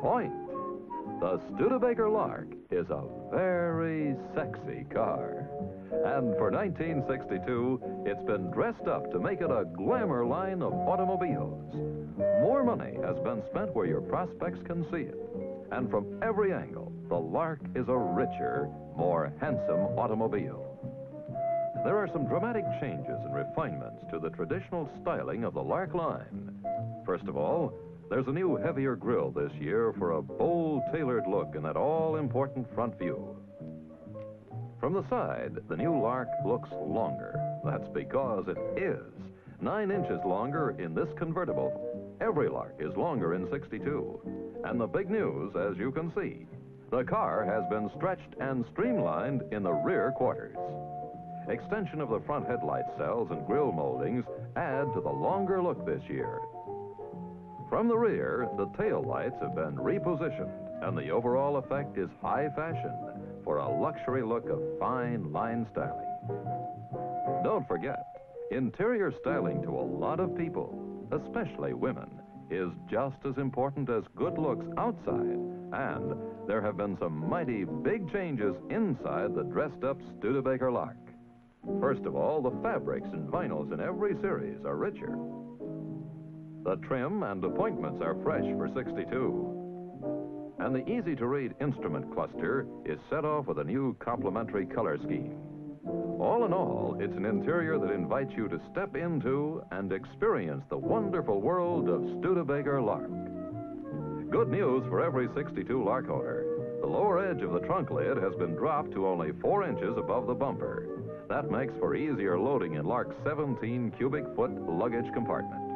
point. The Studebaker Lark is a very sexy car. And for 1962, it's been dressed up to make it a glamour line of automobiles. More money has been spent where your prospects can see it. And from every angle, the Lark is a richer, more handsome automobile. There are some dramatic changes and refinements to the traditional styling of the Lark line. First of all, there's a new heavier grille this year for a bold, tailored look in that all-important front view. From the side, the new Lark looks longer. That's because it is. Nine inches longer in this convertible. Every Lark is longer in 62. And the big news, as you can see, the car has been stretched and streamlined in the rear quarters. Extension of the front headlight cells and grille moldings add to the longer look this year. From the rear, the tail lights have been repositioned, and the overall effect is high fashion for a luxury look of fine line styling. Don't forget, interior styling to a lot of people, especially women, is just as important as good looks outside, and there have been some mighty big changes inside the dressed up Studebaker Lark. First of all, the fabrics and vinyls in every series are richer. The trim and appointments are fresh for 62. And the easy to read instrument cluster is set off with a new complementary color scheme. All in all, it's an interior that invites you to step into and experience the wonderful world of Studebaker Lark. Good news for every 62 Lark owner. The lower edge of the trunk lid has been dropped to only 4 inches above the bumper. That makes for easier loading in Lark's 17 cubic foot luggage compartment.